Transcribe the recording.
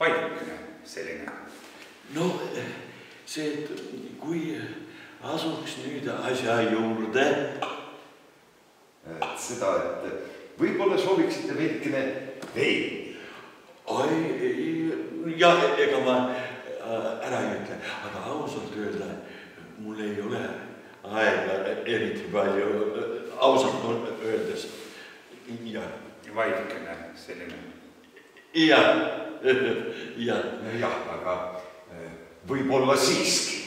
vaikne selline. no see, et kui asuks nüüd asja juurde. seda, et võib-olla sooviksite veidikene veini. oi, jah, ega ma ära ei ütle, aga ausalt öelda, mul ei ole aega eriti palju, ausalt öeldes. jah. vaikne selline. jah, jah. jah, aga võib-olla siiski.